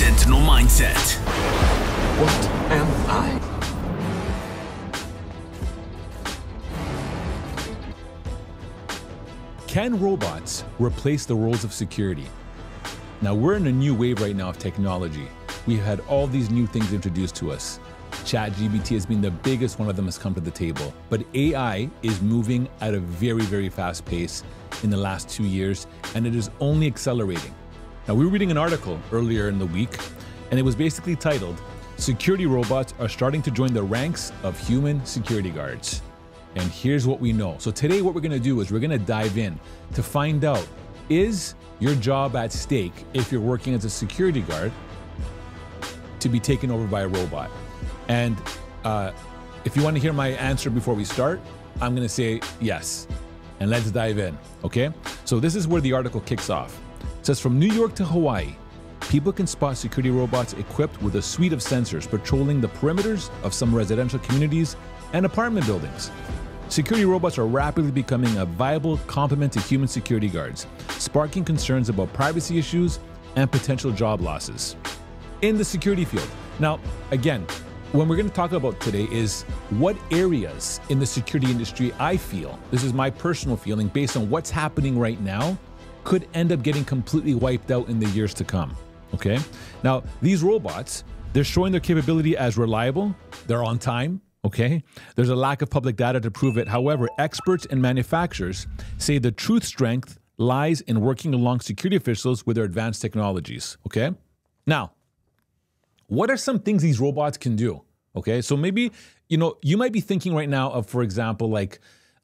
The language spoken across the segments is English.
Sentinel Mindset. What am I? Can robots replace the roles of security? Now, we're in a new wave right now of technology. We've had all these new things introduced to us. ChatGPT has been the biggest one of them has come to the table. But AI is moving at a very, very fast pace in the last two years, and it is only accelerating. Now, we were reading an article earlier in the week, and it was basically titled Security Robots Are Starting to Join the Ranks of Human Security Guards. And here's what we know. So, today, what we're gonna do is we're gonna dive in to find out is your job at stake if you're working as a security guard to be taken over by a robot? And uh, if you want to hear my answer before we start, I'm going to say yes. And let's dive in, okay? So, this is where the article kicks off. Says From New York to Hawaii, people can spot security robots equipped with a suite of sensors patrolling the perimeters of some residential communities and apartment buildings. Security robots are rapidly becoming a viable complement to human security guards, sparking concerns about privacy issues and potential job losses in the security field. Now, again, what we're going to talk about today is what areas in the security industry I feel, this is my personal feeling based on what's happening right now, could end up getting completely wiped out in the years to come. Okay? Now, these robots, they're showing their capability as reliable, they're on time, okay? There's a lack of public data to prove it. However, experts and manufacturers say the truth strength lies in working along security officials with their advanced technologies, okay? Now, what are some things these robots can do? Okay, so maybe you know you might be thinking right now of, for example, like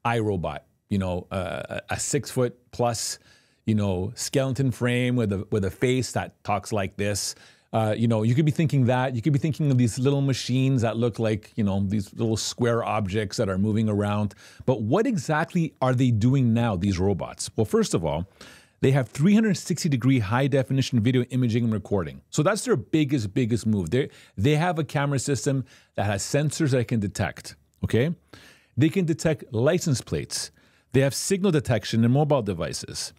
iRobot. You know, uh, a six foot plus, you know, skeleton frame with a with a face that talks like this. Uh, you know, you could be thinking that. You could be thinking of these little machines that look like, you know, these little square objects that are moving around. But what exactly are they doing now, these robots? Well, first of all, they have 360 degree high definition video imaging and recording. So that's their biggest, biggest move. They they have a camera system that has sensors that can detect. Okay, they can detect license plates. They have signal detection in mobile devices.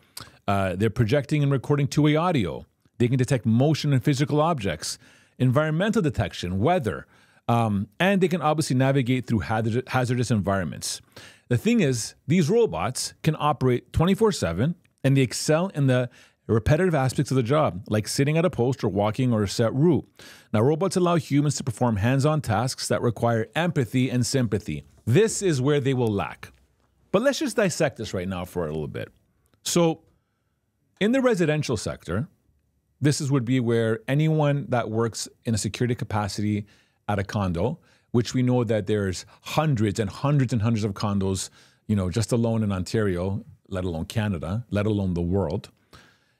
Uh, they're projecting and recording two-way audio. They can detect motion and physical objects, environmental detection, weather, um, and they can obviously navigate through hazardous environments. The thing is, these robots can operate 24 7 and they excel in the repetitive aspects of the job, like sitting at a post or walking or a set route. Now, robots allow humans to perform hands on tasks that require empathy and sympathy. This is where they will lack. But let's just dissect this right now for a little bit. So, in the residential sector, this is would be where anyone that works in a security capacity at a condo, which we know that there's hundreds and hundreds and hundreds of condos, you know, just alone in Ontario, let alone Canada, let alone the world.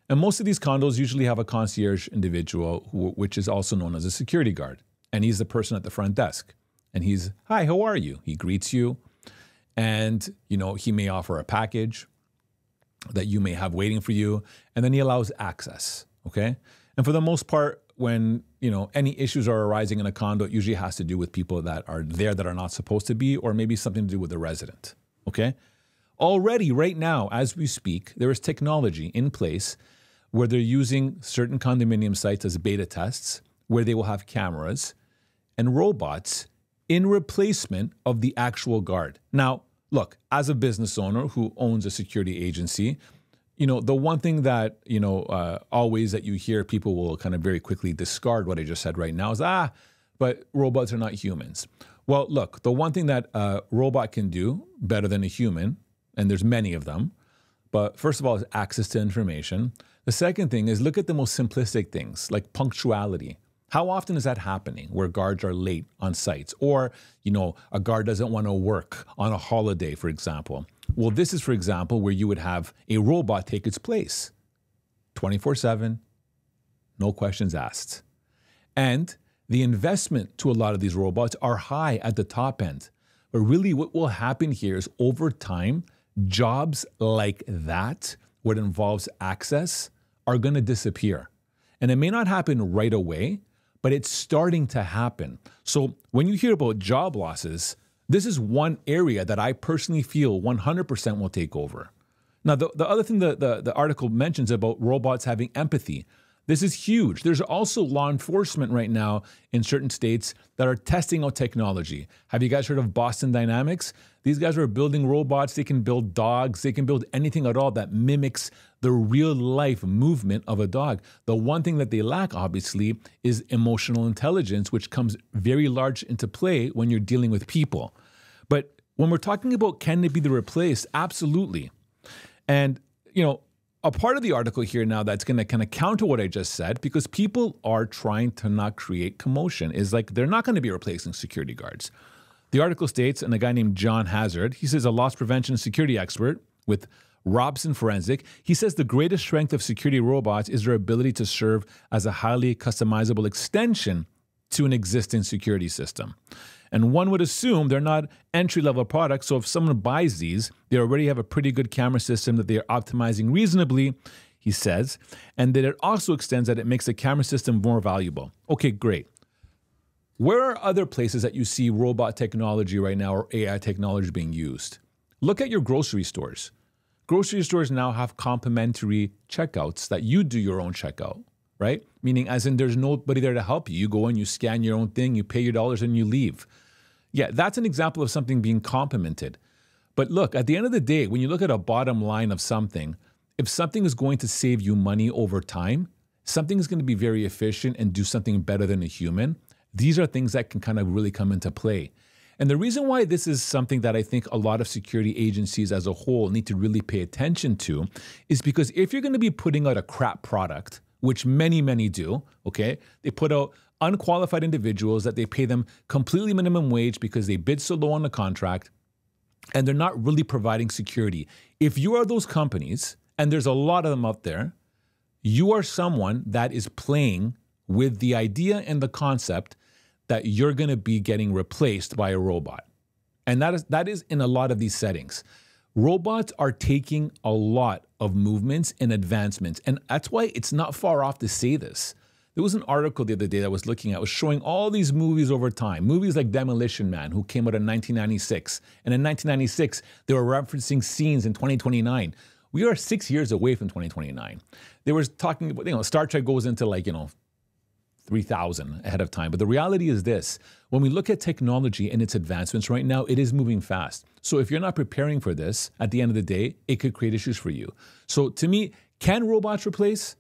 And most of these condos usually have a concierge individual, who, which is also known as a security guard. And he's the person at the front desk. And he's, hi, how are you? He greets you. And, you know, he may offer a package that you may have waiting for you. And then he allows access. Okay. And for the most part, when, you know, any issues are arising in a condo, it usually has to do with people that are there that are not supposed to be, or maybe something to do with the resident. Okay. Already, right now, as we speak, there is technology in place where they're using certain condominium sites as beta tests, where they will have cameras and robots in replacement of the actual guard. Now, look, as a business owner who owns a security agency, you know, the one thing that, you know, uh, always that you hear people will kind of very quickly discard what I just said right now is, ah, but robots are not humans. Well, look, the one thing that a robot can do better than a human and there's many of them. But first of all, is access to information. The second thing is look at the most simplistic things like punctuality. How often is that happening where guards are late on sites or, you know, a guard doesn't want to work on a holiday, for example? Well, this is, for example, where you would have a robot take its place 24 7, no questions asked. And the investment to a lot of these robots are high at the top end. But really, what will happen here is over time, jobs like that, what involves access, are going to disappear. And it may not happen right away, but it's starting to happen. So when you hear about job losses, this is one area that I personally feel 100% will take over. Now, the, the other thing the, the, the article mentions about robots having empathy, This is huge. There's also law enforcement right now in certain states that are testing out technology. Have you guys heard of Boston Dynamics? These guys are building robots. They can build dogs. They can build anything at all that mimics the real life movement of a dog. The one thing that they lack, obviously, is emotional intelligence, which comes very large into play when you're dealing with people. But when we're talking about can it be the replaced, absolutely. And, you know, a part of the article here now that's going to kind of counter what I just said because people are trying to not create commotion is like they're not going to be replacing security guards. The article states, and a guy named John Hazard, he says a loss prevention security expert with Robson Forensic, he says the greatest strength of security robots is their ability to serve as a highly customizable extension to an existing security system. And one would assume they're not entry level products. So if someone buys these, they already have a pretty good camera system that they are optimizing reasonably, he says. And that it also extends that it makes the camera system more valuable. Okay, great. Where are other places that you see robot technology right now or AI technology being used? Look at your grocery stores. Grocery stores now have complimentary checkouts that you do your own checkout right? Meaning, as in, there's nobody there to help you. You go in, you scan your own thing, you pay your dollars, and you leave. Yeah, that's an example of something being complemented. But look, at the end of the day, when you look at a bottom line of something, if something is going to save you money over time, something is going to be very efficient and do something better than a human. These are things that can kind of really come into play. And the reason why this is something that I think a lot of security agencies as a whole need to really pay attention to is because if you're going to be putting out a crap product, which many, many do, okay? They put out unqualified individuals that they pay them completely minimum wage because they bid so low on the contract and they're not really providing security. If you are those companies, and there's a lot of them out there, you are someone that is playing with the idea and the concept that you're going to be getting replaced by a robot. And that is that is in a lot of these settings. Robots are taking a lot of movements and advancements. And that's why it's not far off to say this. There was an article the other day that I was looking at was showing all these movies over time. Movies like Demolition Man, who came out in 1996. And in 1996, they were referencing scenes in 2029. We are six years away from 2029. They were talking about, you know, Star Trek goes into like, you know, 3000 ahead of time. But the reality is this when we look at technology and its advancements right now, it is moving fast. So if you're not preparing for this, at the end of the day, it could create issues for you. So to me, can robots replace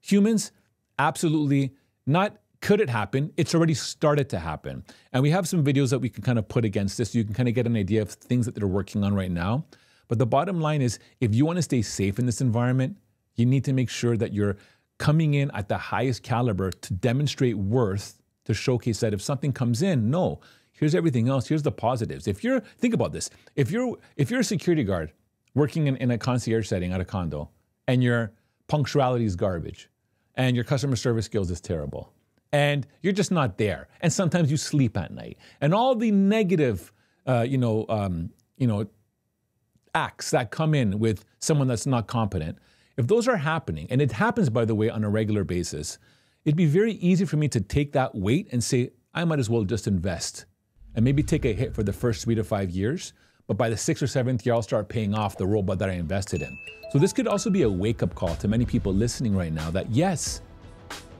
humans? Absolutely not. Could it happen? It's already started to happen. And we have some videos that we can kind of put against this. You can kind of get an idea of things that they're working on right now. But the bottom line is if you want to stay safe in this environment, you need to make sure that you're coming in at the highest caliber to demonstrate worth to showcase that if something comes in, no, here's everything else, here's the positives. If you're think about this, if you're if you're a security guard working in, in a concierge setting at a condo and your punctuality is garbage and your customer service skills is terrible and you're just not there and sometimes you sleep at night and all the negative uh, you know um, you know acts that come in with someone that's not competent if those are happening, and it happens, by the way, on a regular basis, it'd be very easy for me to take that weight and say, I might as well just invest and maybe take a hit for the first three to five years. But by the sixth or seventh year, I'll start paying off the robot that I invested in. So this could also be a wake up call to many people listening right now that yes,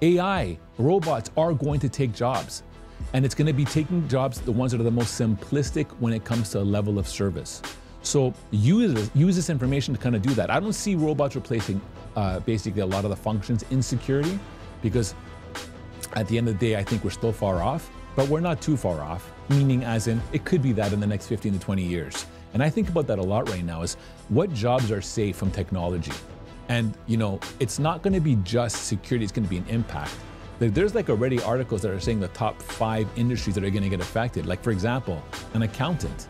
AI, robots are going to take jobs. And it's going to be taking jobs, the ones that are the most simplistic when it comes to a level of service. So use use this information to kind of do that. I don't see robots replacing uh, basically a lot of the functions in security because at the end of the day, I think we're still far off, but we're not too far off, meaning as in it could be that in the next 15 to 20 years. And I think about that a lot right now is what jobs are safe from technology? And you know, it's not going to be just security, it's going to be an impact. There's like already articles that are saying the top five industries that are going to get affected. Like for example, an accountant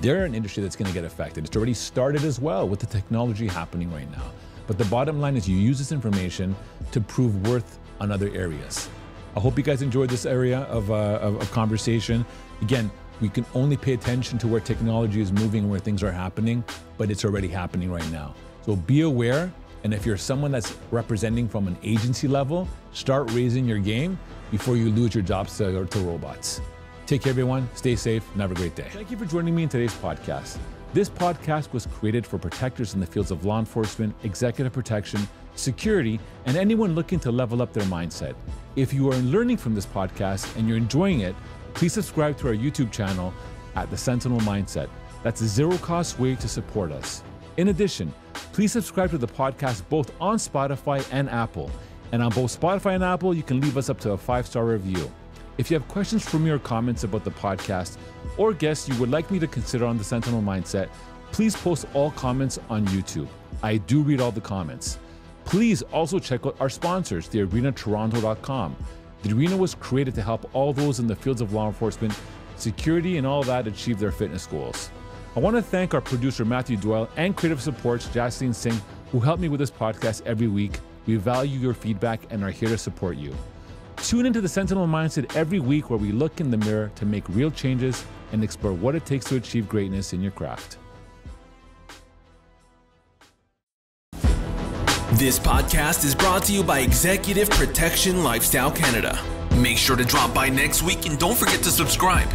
they're an industry that's going to get affected. It's already started as well with the technology happening right now. But the bottom line is you use this information to prove worth on other areas. I hope you guys enjoyed this area of, uh, of, of conversation. Again, we can only pay attention to where technology is moving and where things are happening, but it's already happening right now. So be aware. And if you're someone that's representing from an agency level, start raising your game before you lose your jobs to, to robots. Take care, everyone. Stay safe and have a great day. Thank you for joining me in today's podcast. This podcast was created for protectors in the fields of law enforcement, executive protection, security, and anyone looking to level up their mindset. If you are learning from this podcast and you're enjoying it, please subscribe to our YouTube channel at The Sentinel Mindset. That's a zero cost way to support us. In addition, please subscribe to the podcast both on Spotify and Apple. And on both Spotify and Apple, you can leave us up to a five star review. If you have questions for me or comments about the podcast or guests you would like me to consider on the Sentinel Mindset, please post all comments on YouTube. I do read all the comments. Please also check out our sponsors, thearenatoronto.com. The Arena was created to help all those in the fields of law enforcement, security, and all that achieve their fitness goals. I want to thank our producer Matthew Doyle and creative supports Jaslene Singh, who help me with this podcast every week. We value your feedback and are here to support you. Tune into the Sentinel Mindset every week where we look in the mirror to make real changes and explore what it takes to achieve greatness in your craft. This podcast is brought to you by Executive Protection Lifestyle Canada. Make sure to drop by next week and don't forget to subscribe.